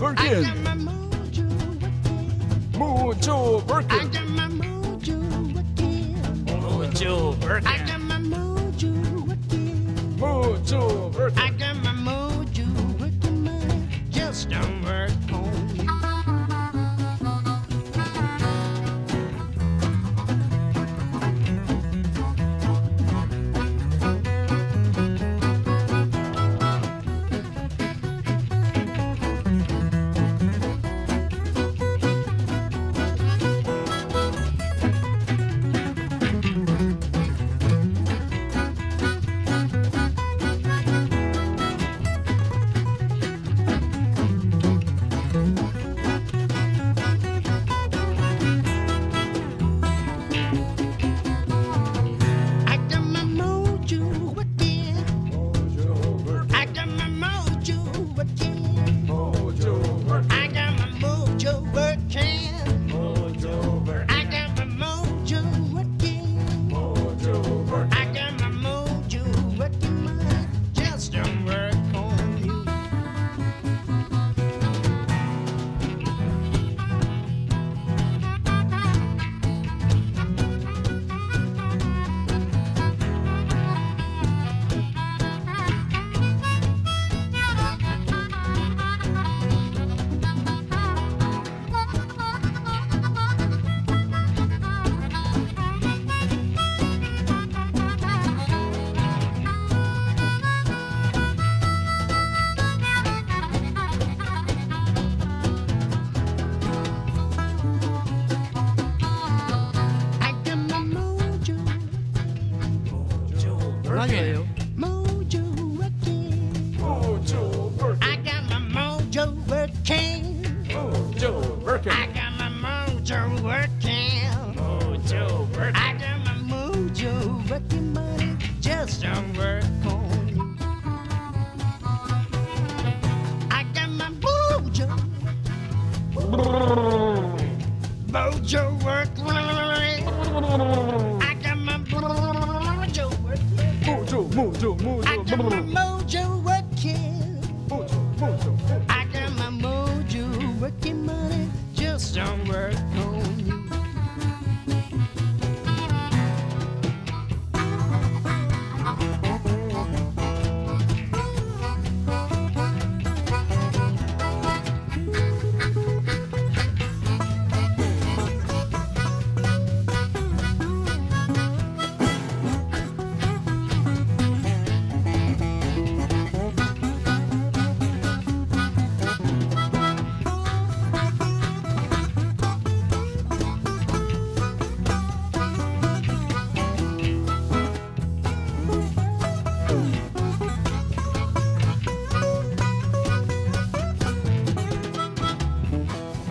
Birkin. Mojo Birkin. Mojo Birkin. Mojo Birkin. Mojo. Mojo working. Mojo working. I got my mojo working. Mojo working. I got my mojo working.